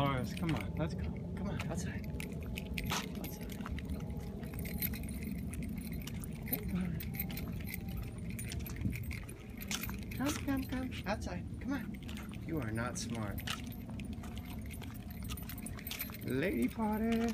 Dolores, come on, let's go. Come on, outside. Come on. Come, come, come. Outside. Come on. You are not smart. Lady Potter.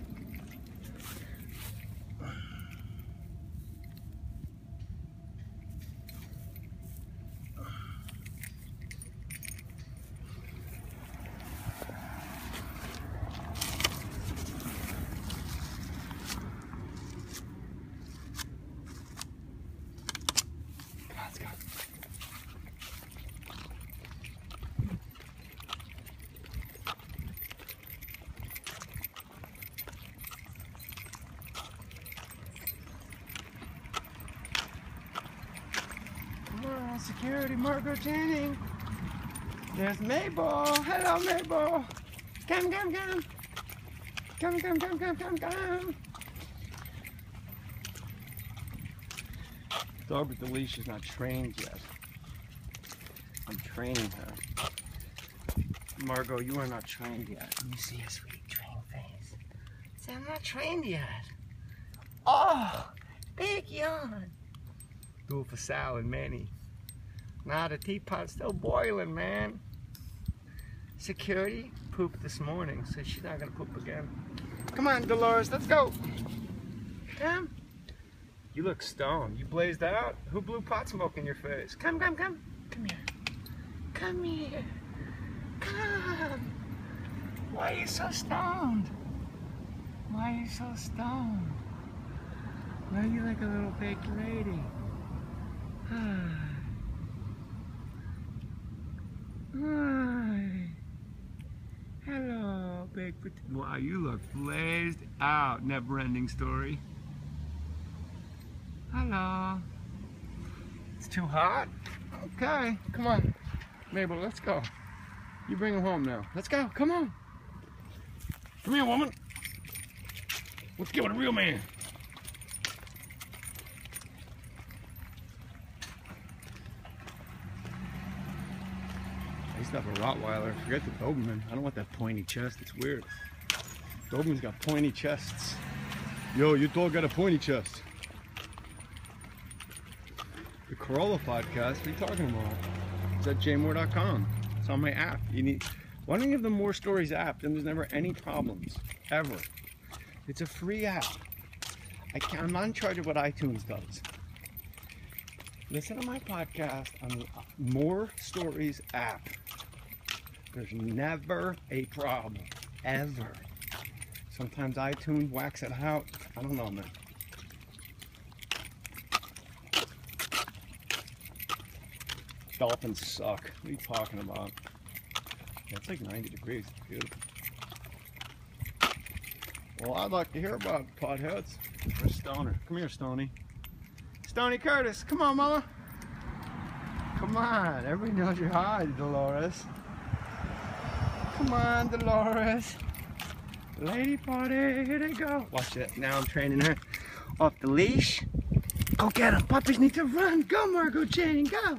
Come on, security, Margot Channing. There's Mabel. Hello, Mabel. Come, come, come. Come, come, come, come, come, come. Dog with the leash is not trained yet. I'm training her. Margot, you are not trained yet. Let me see your sweet trained face. Say, I'm not trained yet. Oh, big yawn. Do it for Sal and Manny. Nah, the teapot's still boiling, man. Security pooped this morning, so she's not gonna poop again. Come on, Dolores, let's go. Come. You look stoned. You blazed out? Who blew pot smoke in your face? Come, come, come. Come here. Come here. Come. Why are you so stoned? Why are you so stoned? Why are you like a little fake lady? Hi. Hello, big. Wow, you look blazed out. Never ending story. Hello. It's too hot? Okay, come on. Mabel, let's go. You bring him home now. Let's go, come on. Come here, woman. Let's get with a real man. To have a Rottweiler. Forget the Doberman. I don't want that pointy chest. It's weird. Doberman's got pointy chests. Yo, your dog got a pointy chest. The Carolla podcast. What are you talking about? It's at jaymohr.com. It's on my app. You need. Why don't you have the Mohr Stories app? Then there's never any problems ever. It's a free app. I can, I'm not in charge of what iTunes does. Listen to my podcast on the Mohr Stories app. There's never a problem, ever. Sometimes iTunes whacks it out. I don't know, man. Dolphins suck. What are you talking about? Yeah, it's like 90 degrees. It's beautiful. Well, I'd like to hear about potheads. Where's Stoner? Come here, Stony. Stony Curtis, come on, mama. Come on, everybody knows you're high, Dolores. Come on, Dolores. Lady party, here they go. Watch it. Now I'm training her off the leash. Go get them. Puppies need to run. Go, Margot Jane, go.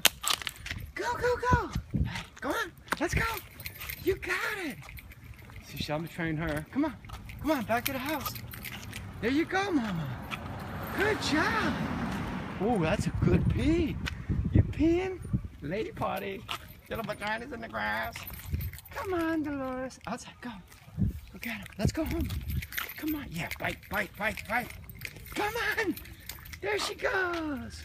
Go, go, go. Hey, go on. Let's go. You got it. See, shall me train her. Come on. Come on, back to the house. There you go, mama. Good job. Oh, that's a good pee. You peeing? Lady party. Little vaginas in the grass. Come on, Dolores. Outside, go. Go get him. Let's go home. Come on. Yeah, bite, bite, bite, bite. Come on. There she goes.